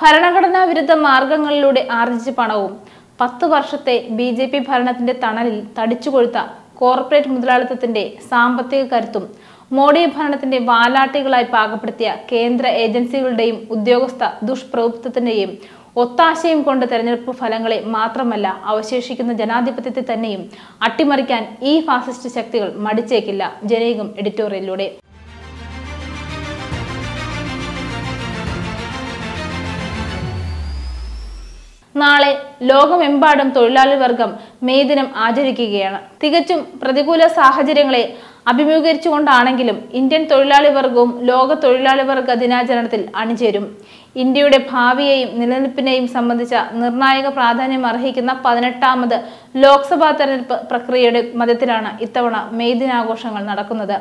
ഭരണഘടനാ വിരുദ്ധ മാർഗങ്ങളിലൂടെ ആർജിച്ച പണവും പത്ത് വർഷത്തെ ബി ജെ പി ഭരണത്തിന്റെ തണലിൽ തടിച്ചുകൊഴുത്ത കോർപ്പറേറ്റ് മുതലാളിത്തത്തിന്റെ സാമ്പത്തിക കരുത്തും മോഡി ഭരണത്തിന്റെ വാലാട്ടികളായി പാകപ്പെടുത്തിയ കേന്ദ്ര ഏജൻസികളുടെയും ഉദ്യോഗസ്ഥ ദുഷ്പ്രഭുത്വത്തിന്റെയും ഒത്താശയും കൊണ്ട് തെരഞ്ഞെടുപ്പ് ഫലങ്ങളെ മാത്രമല്ല അവശേഷിക്കുന്ന ജനാധിപത്യത്തെ തന്നെയും അട്ടിമറിക്കാൻ ഈ ഫാസിസ്റ്റ് ശക്തികൾ മടിച്ചേക്കില്ല. ജനീകം എഡിറ്റോറിയലിലൂടെ. നാളെ ലോകമെമ്പാടും തൊഴിലാളി വർഗം മെയ് ദിനം ആചരിക്കുകയാണ്. തികച്ചും പ്രതികൂല സാഹചര്യങ്ങളെ അഭിമുഖീകരിച്ചുകൊണ്ടാണെങ്കിലും ഇന്ത്യൻ തൊഴിലാളി വർഗവും ലോക തൊഴിലാളി വർഗ ദിനാചരണത്തിൽ അണിചേരും. ഇന്ത്യയുടെ ഭാവിയെയും നിലനിൽപ്പിനെയും സംബന്ധിച്ച നിർണായക പ്രാധാന്യം അർഹിക്കുന്ന പതിനെട്ടാമത് ലോക്സഭാ തെരഞ്ഞെടുപ്പ് പ്രക്രിയയുടെ മധ്യത്തിലാണ് ഇത്തവണ മെയ് ദിനാഘോഷങ്ങൾ നടക്കുന്നത്.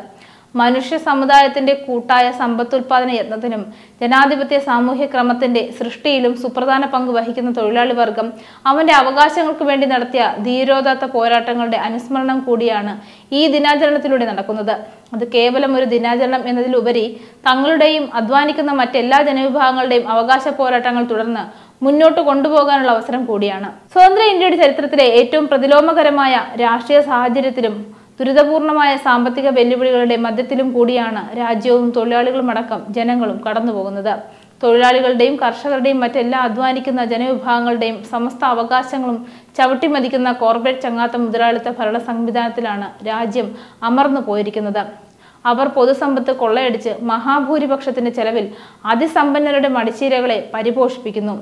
മനുഷ്യ സമുദായത്തിന്റെ കൂട്ടായ സമ്പത്തുൽപാദന യത്നത്തിനും ജനാധിപത്യ സാമൂഹ്യ ക്രമത്തിന്റെ സൃഷ്ടിയിലും സുപ്രധാന പങ്ക് വഹിക്കുന്ന തൊഴിലാളി വർഗം അവന്റെ അവകാശങ്ങൾക്ക് വേണ്ടി നടത്തിയ ധീരോദാത്ത പോരാട്ടങ്ങളുടെ അനുസ്മരണം കൂടിയാണ് ഈ ദിനാചരണത്തിലൂടെ നടക്കുന്നത്. അത് കേവലം ഒരു ദിനാചരണം എന്നതിലുപരി തങ്ങളുടെയും അധ്വാനിക്കുന്ന മറ്റെല്ലാ ജനവിഭാഗങ്ങളുടെയും അവകാശ പോരാട്ടങ്ങൾ തുടർന്ന് മുന്നോട്ട് കൊണ്ടുപോകാനുള്ള അവസരം കൂടിയാണ്. സ്വതന്ത്ര ഇന്ത്യയുടെ ചരിത്രത്തിലെ ഏറ്റവും പ്രതിലോമകരമായ രാഷ്ട്രീയ സാഹചര്യത്തിലും ദുരിതപൂർണമായ സാമ്പത്തിക വെല്ലുവിളികളുടെ മധ്യത്തിലും കൂടിയാണ് രാജ്യവും തൊഴിലാളികളും അടക്കം ജനങ്ങളും കടന്നുപോകുന്നത്. തൊഴിലാളികളുടെയും കർഷകരുടെയും മറ്റെല്ലാ അധ്വാനിക്കുന്ന ജനവിഭാഗങ്ങളുടെയും സമസ്ത അവകാശങ്ങളും ചവിട്ടിമതിക്കുന്ന കോർപ്പറേറ്റ് ചങ്ങാത്ത മുതലാളിത്ത ഭരണ സംവിധാനത്തിലാണ് രാജ്യം അമർന്നു പോയിരിക്കുന്നത്. അവർ പൊതുസമ്പത്ത് കൊള്ളയടിച്ച് മഹാഭൂരിപക്ഷത്തിന്റെ ചെലവിൽ അതിസമ്പന്നരുടെ മടിച്ചീരകളെ പരിപോഷിപ്പിക്കുന്നു.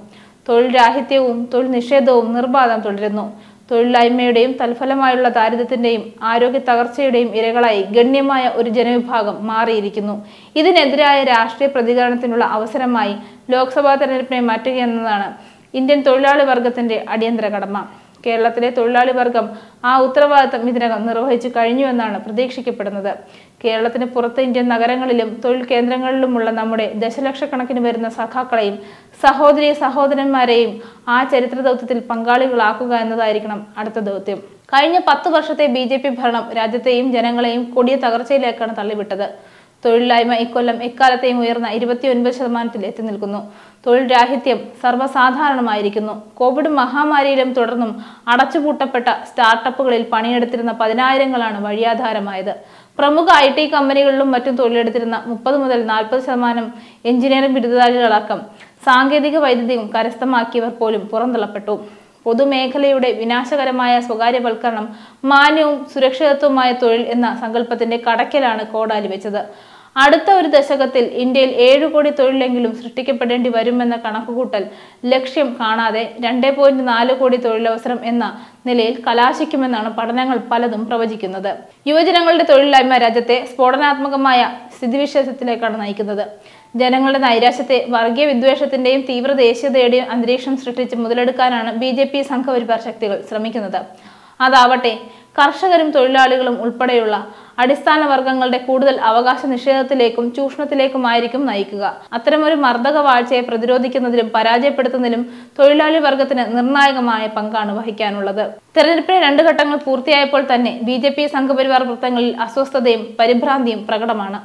തൊഴിൽ രാഹിത്യവും തൊഴിൽ നിഷേധവും നിർബാധം തുടരുന്നു. തൊഴിലില്ലായ്മയുടെയും തൽഫലമായുള്ള ദാരിദ്ര്യത്തിന്റെയും ആരോഗ്യ തകർച്ചയുടെയും ഇരകളായി ഗണ്യമായ ഒരു ജനവിഭാഗം മാറിയിരിക്കുന്നു. ഇതിനെതിരായ രാഷ്ട്രീയ പ്രതികരണത്തിനുള്ള അവസരമായി ലോക്സഭാ തെരഞ്ഞെടുപ്പിനെ മാറ്റുകയെന്നതാണ് ഇന്ത്യൻ തൊഴിലാളി വർഗത്തിന്റെ അടിയന്തര കടമ. കേരളത്തിലെ തൊഴിലാളി വർഗം ആ ഉത്തരവാദിത്തം ഇതിനകം നിർവഹിച്ചു കഴിഞ്ഞുവെന്നാണ് പ്രതീക്ഷിക്കപ്പെടുന്നത്. കേരളത്തിന് പുറത്ത് ഇന്ത്യൻ നഗരങ്ങളിലും തൊഴിൽ കേന്ദ്രങ്ങളിലുമുള്ള നമ്മുടെ ദശലക്ഷക്കണക്കിന് വരുന്ന സഖാക്കളെയും സഹോദരി സഹോദരന്മാരെയും ആ ചരിത്ര ദൗത്യത്തിൽ പങ്കാളികളാക്കുക എന്നതായിരിക്കണം അടുത്ത ദൗത്യം. കഴിഞ്ഞ പത്ത് വർഷത്തെ ബി ഭരണം രാജ്യത്തെയും ജനങ്ങളെയും കൊടിയ തകർച്ചയിലേക്കാണ് തള്ളിവിട്ടത്. തൊഴിലില്ലായ്മ ഇക്കൊല്ലം എക്കാലത്തെയും ഉയർന്ന ഇരുപത്തിയൊൻപത് ശതമാനത്തിൽ എത്തി നിൽക്കുന്നു. തൊഴിൽ രാഹിത്യം സർവസാധാരണമായിരിക്കുന്നു. കോവിഡ് മഹാമാരിയിലും തുടർന്നും അടച്ചുപൂട്ടപ്പെട്ട സ്റ്റാർട്ടപ്പുകളിൽ പണിയെടുത്തിരുന്ന പതിനായിരങ്ങളാണ് വഴിയാധാരമായത്. പ്രമുഖ ഐ ടി കമ്പനികളിലും മറ്റും തൊഴിലെടുത്തിരുന്ന മുപ്പത് മുതൽ നാൽപ്പത് ശതമാനം എഞ്ചിനീയറിംഗ് ബിരുദധാരികളടക്കം സാങ്കേതിക വൈദ്യുതിയും കരസ്ഥമാക്കിയവർ പോലും പുറന്തള്ളപ്പെട്ടു. പൊതുമേഖലയുടെ വിനാശകരമായ സ്വകാര്യവൽക്കരണം മാന്യവും സുരക്ഷിതത്വമായ തൊഴിൽ എന്ന സങ്കല്പത്തിന്റെ കടക്കലാണ് കോടാലി വെച്ചത്. അടുത്ത ഒരു ദശകത്തിൽ ഇന്ത്യയിൽ ഏഴു കോടി തൊഴിലെങ്കിലും സൃഷ്ടിക്കപ്പെടേണ്ടി വരുമെന്ന കണക്കുകൂട്ടൽ ലക്ഷ്യം കാണാതെ രണ്ട് പോയിന്റ് നാല് കോടി തൊഴിലവസരം എന്ന നിലയിൽ കലാശിക്കുമെന്നാണ് പഠനങ്ങൾ പലതും പ്രവചിക്കുന്നത്. യുവജനങ്ങളുടെ തൊഴിലില്ലായ്മ രാജ്യത്തെ സ്ഫോടനാത്മകമായ സ്ഥിതിവിശേഷത്തിലേക്കാണ് നയിക്കുന്നത്. ജനങ്ങളുടെ നൈരാശ്യത്തെ വർഗീയ വിദ്വേഷത്തിന്റെയും തീവ്ര ദേശീയതയുടെയും അന്തരീക്ഷം സൃഷ്ടിച്ച് മുതലെടുക്കാനാണ് ബി ജെ പി സംഘപരിവാർ ശക്തികൾ ശ്രമിക്കുന്നത്. അതാവട്ടെ കർഷകരും തൊഴിലാളികളും ഉൾപ്പെടെയുള്ള അടിസ്ഥാന വർഗങ്ങളുടെ കൂടുതൽ അവകാശ നിഷേധത്തിലേക്കും ചൂഷണത്തിലേക്കുമായിരിക്കും നയിക്കുക. അത്തരമൊരു മർദ്ദക വാഴ്ചയെ പ്രതിരോധിക്കുന്നതിലും പരാജയപ്പെടുത്തുന്നതിലും തൊഴിലാളി വർഗത്തിന് നിർണായകമായ പങ്കാണ് വഹിക്കാനുള്ളത്. തെരഞ്ഞെടുപ്പിലെ രണ്ട് ഘട്ടങ്ങൾ പൂർത്തിയായപ്പോൾ തന്നെ ബി ജെ പി സംഘപരിവാർ വൃത്തങ്ങളിൽ അസ്വസ്ഥതയും പരിഭ്രാന്തിയും പ്രകടമാണ്.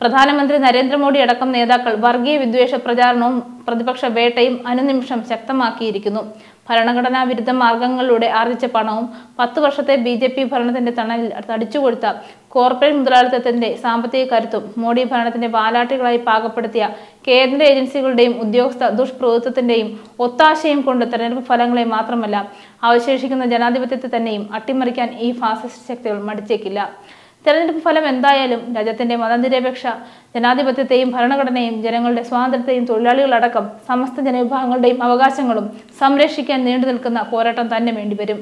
പ്രധാനമന്ത്രി നരേന്ദ്രമോദി അടക്കം നേതാക്കൾ വർഗീയ വിദ്വേഷ പ്രചാരണവും പ്രതിപക്ഷ വേട്ടയും അനുനിമിഷം ശക്തമാക്കിയിരിക്കുന്നു. ഭരണഘടനാ വിരുദ്ധ മാർഗങ്ങളിലൂടെ ആർജിച്ച പണവും പത്ത് വർഷത്തെ ബി ജെ പി ഭരണത്തിന്റെ തണലിൽ തടിച്ചുകൊടുത്ത കോർപ്പറേറ്റ് മുതലാളിത്തത്തിന്റെ സാമ്പത്തിക കരുത്തും മോഡി ഭരണത്തിന്റെ വാലാട്ടികളായി പാകപ്പെടുത്തിയ കേന്ദ്ര ഏജൻസികളുടെയും ഉദ്യോഗസ്ഥ ദുഷ്പ്രഭുത്വത്തിന്റെയും ഒത്താശയും കൊണ്ട് തെരഞ്ഞെടുപ്പ് ഫലങ്ങളെ മാത്രമല്ല അവശേഷിക്കുന്ന ജനാധിപത്യത്തെ തന്നെയും അട്ടിമറിക്കാൻ ഈ ഫാസിസ്റ്റ് ശക്തികൾ മടിച്ചേക്കില്ല. തെരഞ്ഞെടുപ്പ് ഫലം എന്തായാലും രാജ്യത്തിന്റെ മതനിരപേക്ഷ ജനാധിപത്യത്തെയും ഭരണഘടനയും ജനങ്ങളുടെ സ്വാതന്ത്ര്യത്തെയും തൊഴിലാളികളടക്കം സമസ്ത ജനവിഭാഗങ്ങളുടെയും അവകാശങ്ങളും സംരക്ഷിക്കാൻ നീണ്ടു നിൽക്കുന്ന പോരാട്ടം തന്നെ വേണ്ടിവരും.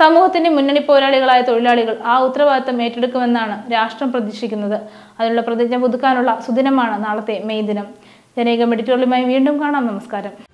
സമൂഹത്തിന്റെ മുന്നണി പോരാളികളായ തൊഴിലാളികൾ ആ ഉത്തരവാദിത്തം ഏറ്റെടുക്കുമെന്നാണ് രാഷ്ട്രം പ്രതീക്ഷിക്കുന്നത്. അതിനുള്ള പ്രതിജ്ഞ പുതുക്കാനുള്ള സുദിനമാണ് നാളത്തെ മെയ് ദിനം. ജനീകം എഡിറ്റോറിയലുമായി വീണ്ടും കാണാം. നമസ്കാരം.